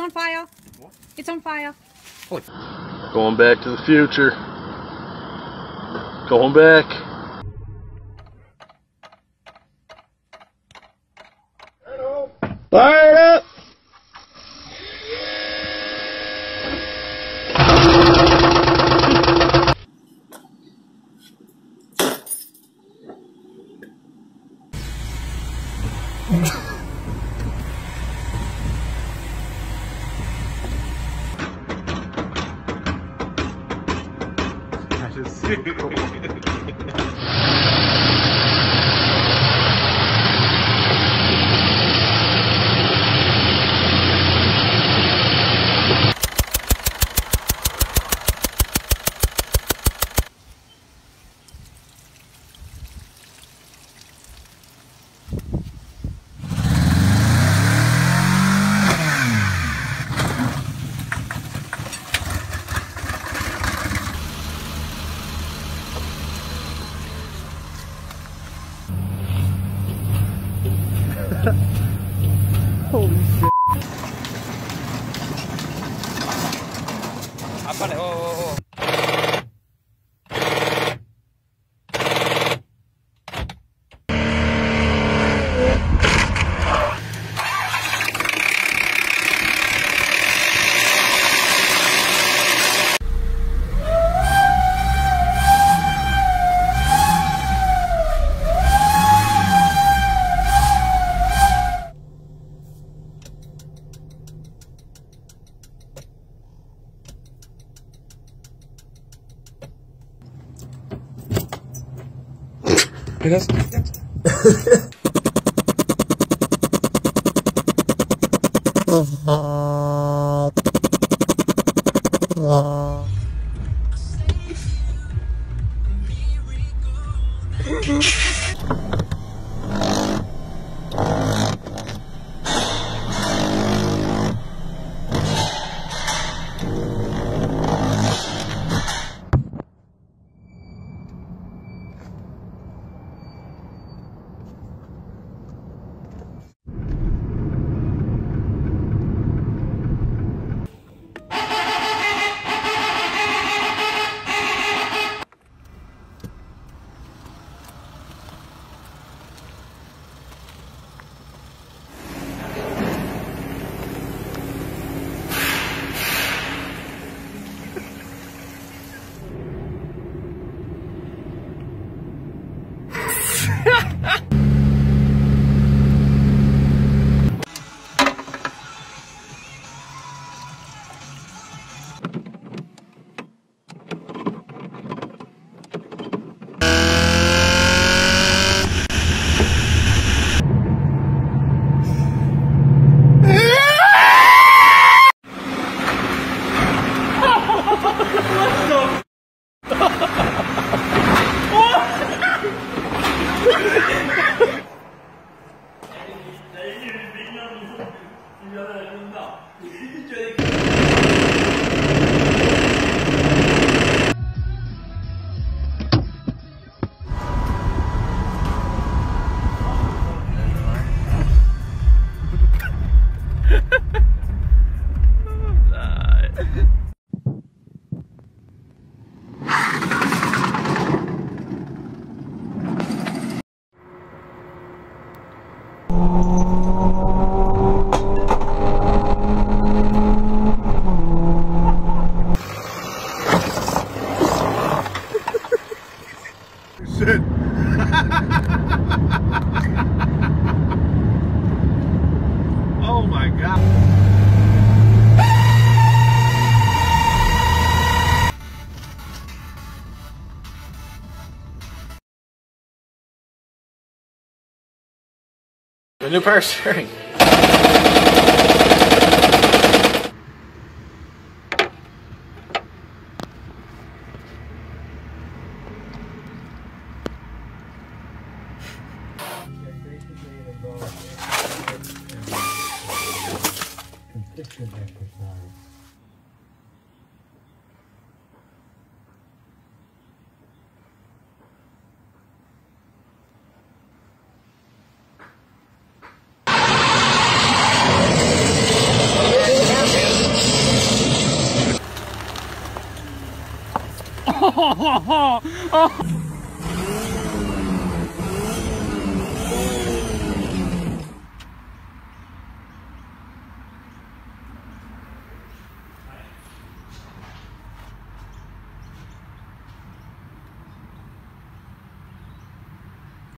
on fire. It's on fire. Going back to the future. Going back. フフフフ。Oh Because. 이면을 해준다. 이쪽에 my god. The new power steering. different exercise. oh.